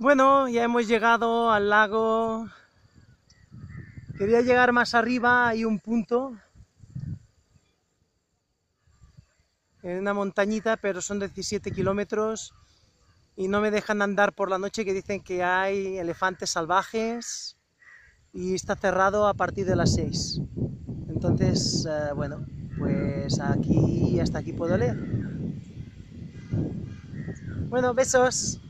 Bueno, ya hemos llegado al lago. Quería llegar más arriba, hay un punto. En una montañita, pero son 17 kilómetros. Y no me dejan andar por la noche que dicen que hay elefantes salvajes. Y está cerrado a partir de las 6. Entonces, eh, bueno, pues aquí hasta aquí puedo leer. Bueno, besos.